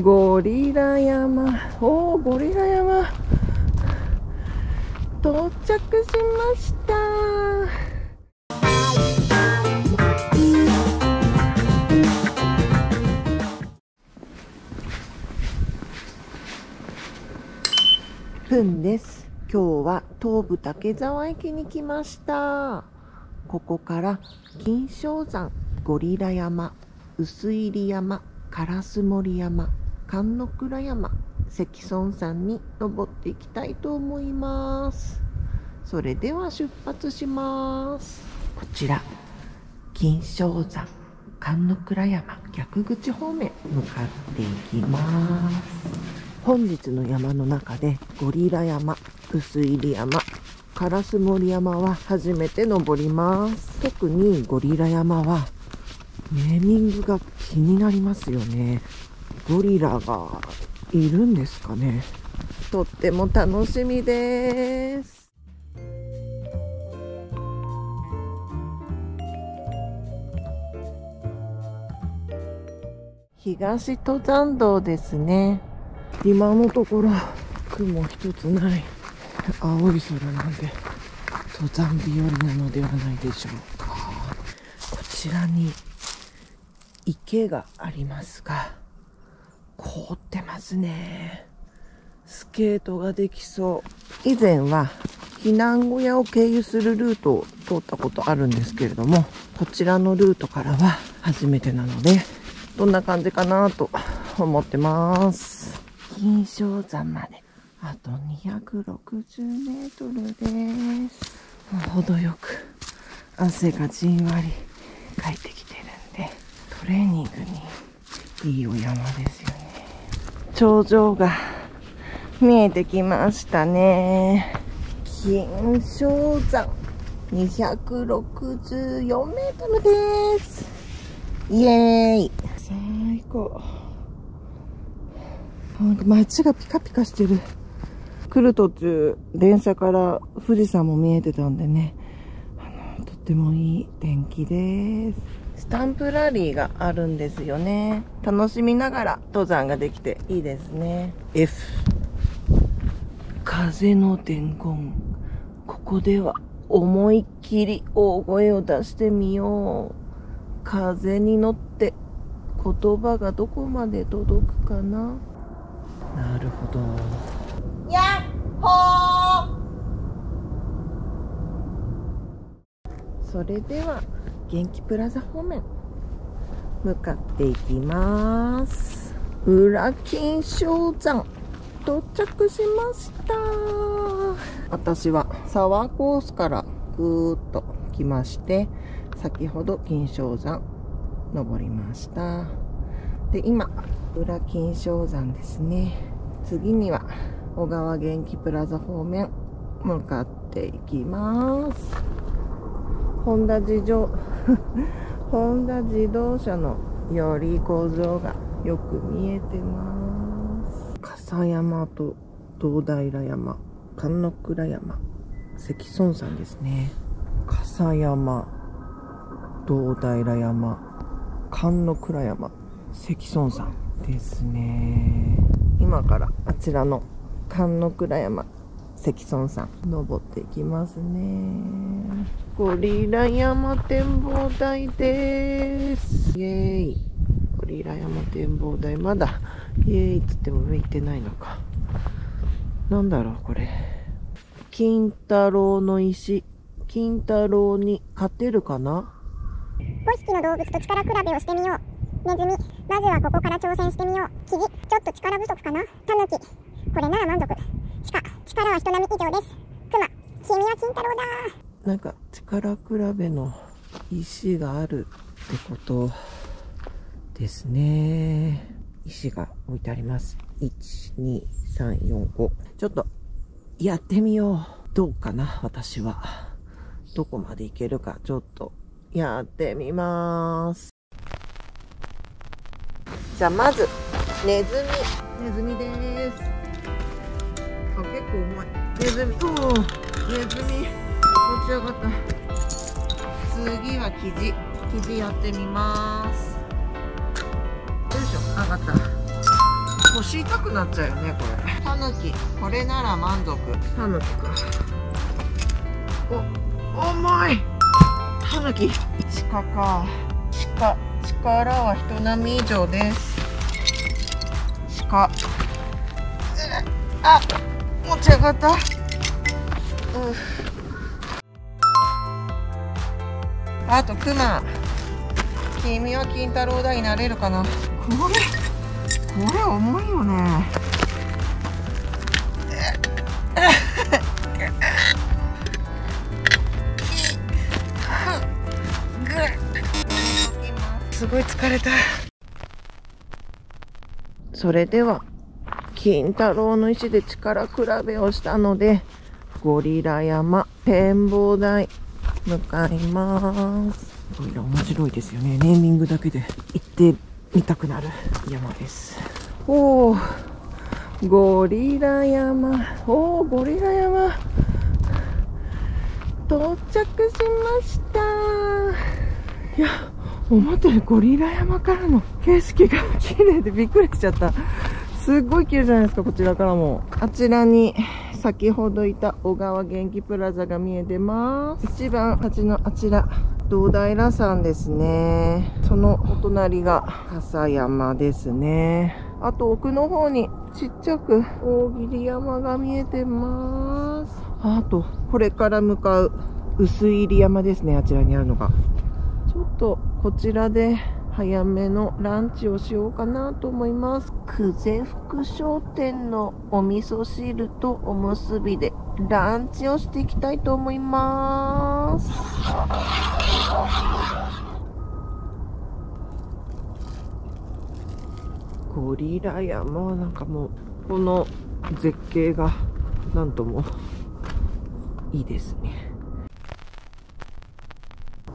ゴリラ山。おーゴリラ山。到着しました。ふんです。今日は東武竹沢駅に来ました。ここから金賞山ゴリラ山薄入山烏森山。神の倉山関村山に登っていきたいと思います。それでは出発します。こちら金賞山神の倉山逆口方面向かっていきます。本日の山の中でゴリラ山薄入山烏森山は初めて登ります。特にゴリラ山はネーミングが気になりますよね。ゴリラがいるんですかね。とっても楽しみです。東登山道ですね。今のところ雲一つない。青い空なんで登山日和なのではないでしょうか。こちらに池がありますが凍ってますね。スケートができそう。以前は避難小屋を経由するルートを通ったことあるんですけれどもこちらのルートからは初めてなのでどんな感じかなと思ってます。金賞山まで。あと260メートルです。程よく汗がじんわりかいてきてるんでトレーニングにいいお山です頂上が見えてきましたね。金賞山264メートルです。イエーイ。最高。なんか街がピカピカしてる。来る途中電車から富士山も見えてたんでね。あのとってもいい天気です。スタンプラリーがあるんですよね。楽しみながら登山ができていいですね。F 風の伝言。ここでは思いっきり大声を出してみよう。風に乗って言葉がどこまで届くかな。なるほど。やっほー。それでは元気プラザ方面向かっていきます。裏金賞山到着しました。私は沢コースからぐーっと来まして先ほど金賞山登りました。で今裏金賞山ですね。次には小川元気プラザ方面向かっていきます。ホンダ自動 ホンダ自動車のより工場がよく見えてます。笠山と堂平山神の倉山関村山ですね。笠山堂平山神の倉山関村山ですね。今からあちらの神の倉山関村山登っていきますね。ゴリラ山展望台です。イエーイ。ゴリラ山展望台。まだイエーイっつっても上行ってないのか。なんだろうこれ。金太郎の石。金太郎に勝てるかな？5匹の動物と力比べをしてみよう。ネズミ。まずはここから挑戦してみよう。キジ。ちょっと力不足かな？タヌキ。これなら満足。力は人並み以上です。クマ君は金太郎だ。なんか力比べの石があるってことですね。石が置いてあります。12345ちょっとやってみよう。どうかな私は。どこまでいけるかちょっとやってみます。じゃあまずネズミ。ネズミですあ結構重い。ネズミ。おおネズミ。持ち上がった次は生地生地やってみます。よいしょ。上がった。腰痛くなっちゃうよねこれ。タヌキ。これなら満足。タヌキか。お重い。タヌキ。鹿か。鹿。力は人並み以上です。鹿。あ持ち上がった。うん。あとクマ君は金太郎だになれるかな。これこれ重いよね。すごい疲れた。それでは。金太郎の石で力比べをしたのでゴリラ山展望台向かいます。ゴリラ面白いですよね。ネーミングだけで行ってみたくなる山です。おおゴリラ山。おおゴリラ山。到着しました。いや思ったよりゴリラ山からの景色が綺麗でびっくりしちゃったすっごい綺麗じゃないですかこちらからも。あちらに先ほどいた小川元気プラザが見えてます。一番端のあちら堂平山ですね。そのお隣が笠山ですね。あと奥の方にちっちゃく大喜山が見えてます。あとこれから向かう薄入山ですねあちらにあるのが。ちょっとこちらで早めのランチをしようかなと思います。久世福商店のお味噌汁とおむすびでランチをしていきたいと思います。ゴリラ山なんかもうこの絶景がなんともいいですね。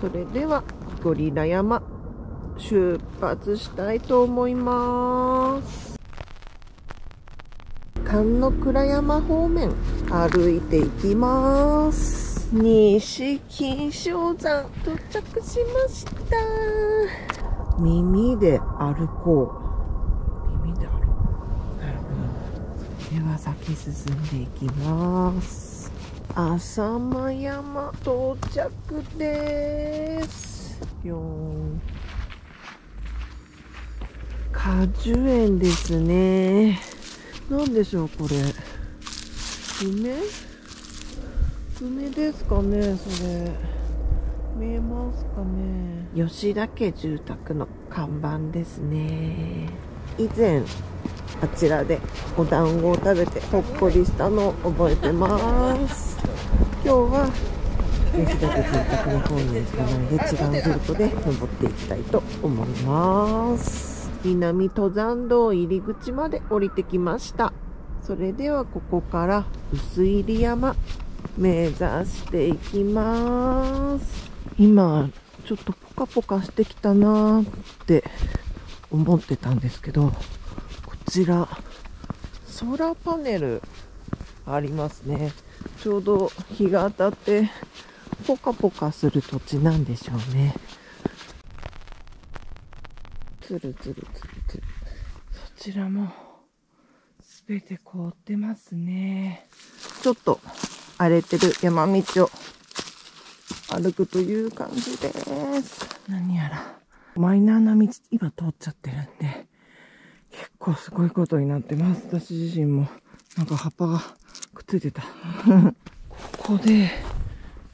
それではゴリラ山。出発したいと思います。神の倉山方面歩いていきます西金賞山到着しました。耳で歩こう。耳で歩こう。なるほどでは先進んでいきます浅間山到着ですよん果樹園ですね。何でしょうこれ。梅？梅ですかねそれ。見えますかね。吉田家住宅の看板ですね。以前あちらでお団子を食べてほっこりしたのを覚えてます。今日は吉田家住宅の方に行かないで違うルートで登っていきたいと思います。南登山道入り口まで降りてきました。それではここから薄入山目指していきます。今ちょっとポカポカしてきたなーって思ってたんですけどこちらソーラーパネルありますね。ちょうど日が当たってポカポカする土地なんでしょうね。つるつるつるつるそちらもすべて凍ってますね。ちょっと荒れてる山道を歩くという感じです。何やら。マイナーな道今通っちゃってるんで結構すごいことになってます。私自身もなんか葉っぱがくっついてた。ここで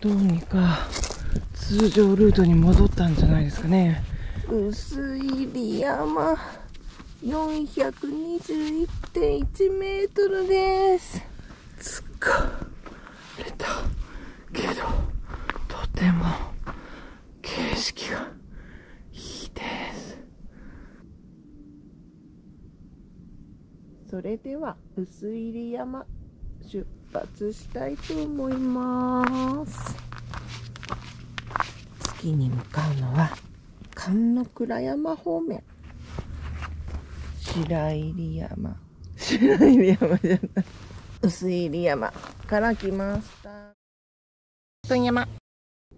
どうにか通常ルートに戻ったんじゃないですかね薄入山421.1メートルです。疲れたけどとても景色がいいです。それでは薄入山出発したいと思います。次に向かうのは神の倉山方面。白入山。白入山じゃない。薄入山から来ました。分山。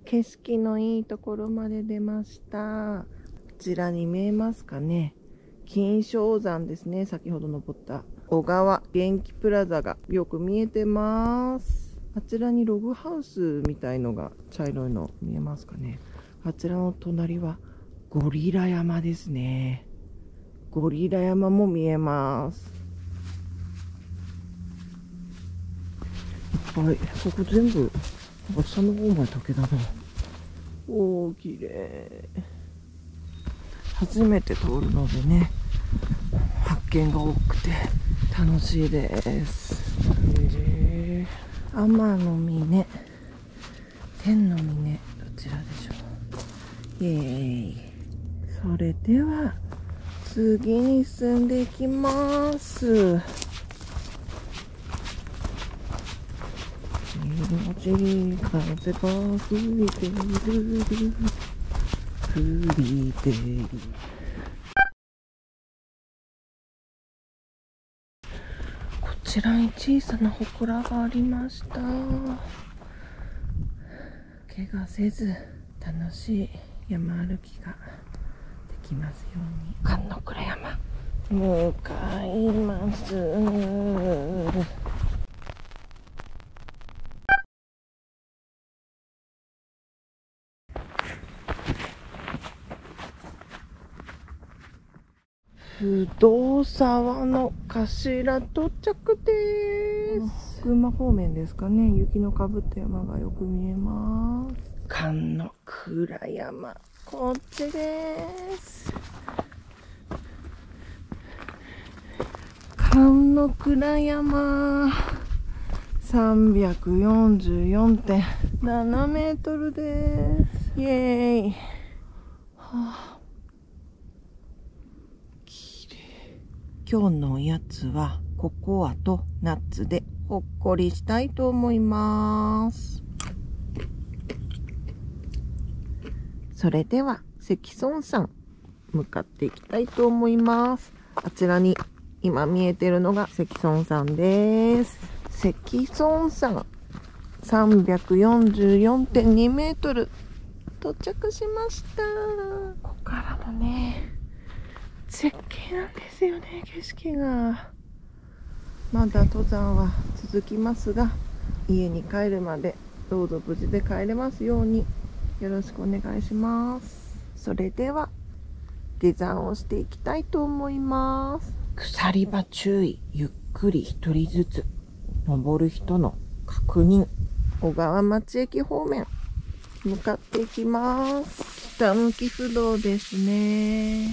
景色のいいところまで出ました。こちらに見えますかね。金賞山ですね。先ほど登った。小川。元気プラザが。よく見えてます。あちらにログハウスみたいのが茶色いの見えますかね。あちらの隣はゴリラ山ですね。ゴリラ山も見えます。いっぱい。ここ全部、下の方まで竹だな。おー、綺麗。初めて通るのでね、発見が多くて楽しいです。へ天の峰、天の峰、どちらでしょう。イエーイ。それでは、次に進んでいきます。気持ちいい風が吹いている。吹いている。こちらに小さな祠がありました。怪我せず楽しい山歩きがきますように。観音倉山向かいます。不動沢の頭到着です。群馬方面ですかね。雪のかぶった山がよく見えます。関の倉山。こっちです。関の倉山。344.7メートルです。イェーイ。はあ今日のおやつはココアとナッツでほっこりしたいと思います。それでは関村山向かっていきたいと思います。あちらに今見えてるのが関村山です。関村山344.2メートル到着しました。ここからもね、絶景なんですよね景色がまだ登山は続きますが家に帰るまでどうぞ無事で帰れますようによろしくお願いします。それでは下山をしていきたいと思います。鎖場注意ゆっくり一人ずつ登る人の確認。小川町駅方面向かっていきます。下向き不動ですね。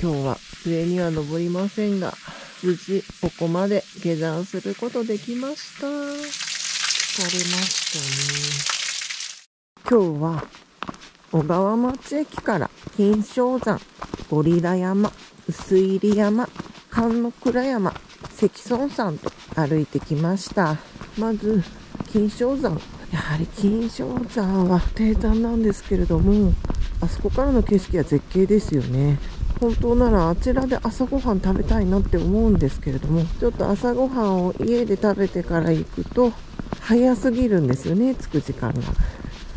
今日は上には登りませんが、無事ここまで下山することできました。疲れましたね。今日は小川町駅から金賞山、ゴリラ山、薄入山、観の倉山、関村山と歩いてきました。まず、金賞山。やはり金賞山は低山なんですけれども、あそこからの景色は絶景ですよね。本当ならあちらで朝ごはん食べたいなって思うんですけれどもちょっと朝ごはんを家で食べてから行くと早すぎるんですよね着く時間が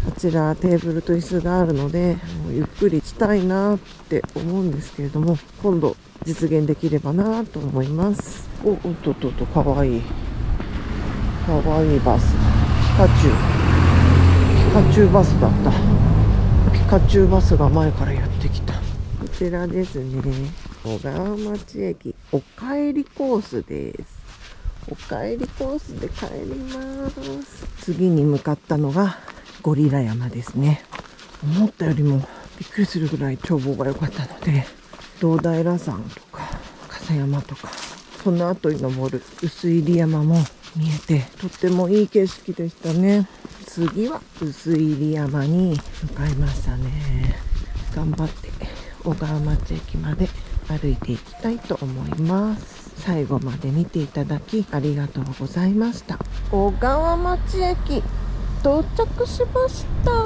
あちらテーブルと椅子があるのでもうゆっくりしたいなって思うんですけれども今度実現できればなと思います。おおっとっとっとかわいい。かわいいバス。ピカチュウ。ピカチュウバスだった。ピカチュウバスが前からやってきた。こちらですね。小川町駅、お帰りコースです。お帰りコースで帰ります。次に向かったのがゴリラ山ですね。思ったよりもびっくりするぐらい眺望が良かったので、堂平山とか、笠山とか、その後に登る薄入山も見えて、とってもいい景色でしたね。次は薄入山に向かいましたね。頑張って小川町駅まで歩いていきたいと思います最後まで見ていただきありがとうございました小川町駅到着しました。